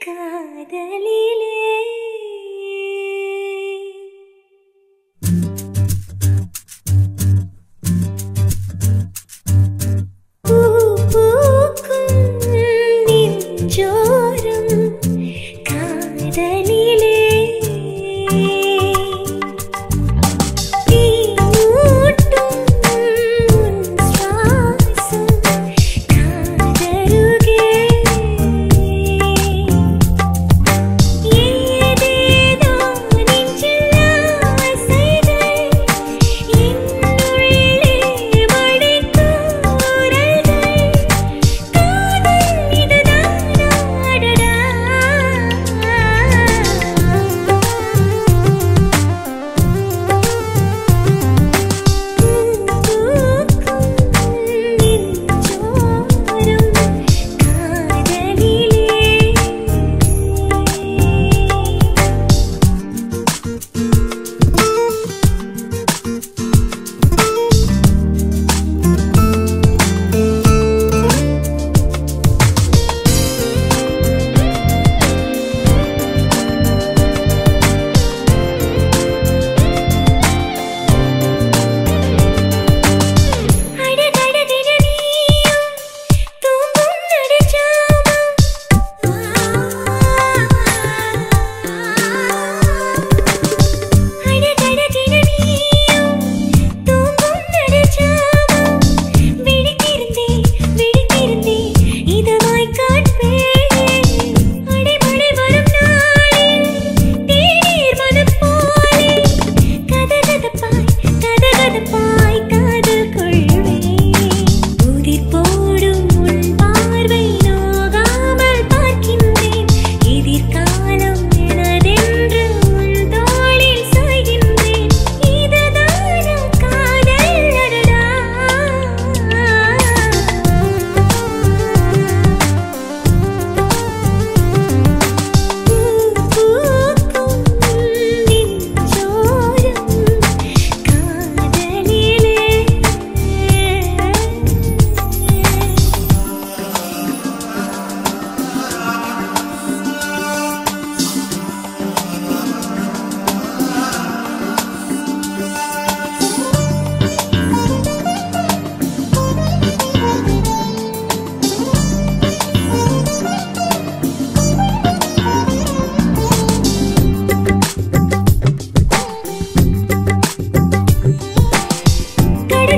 കാതലിലെ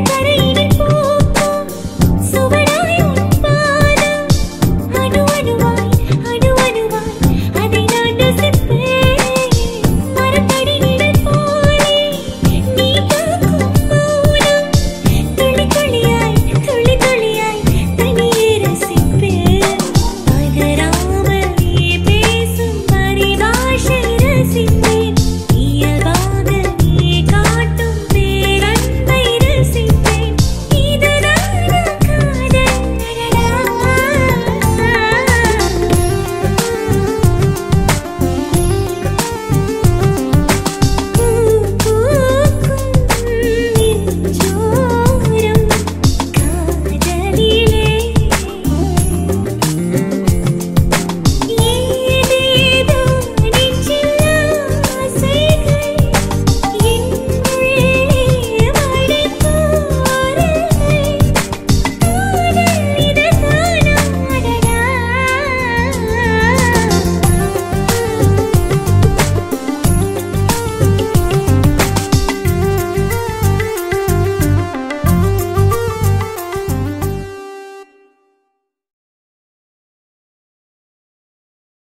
கரை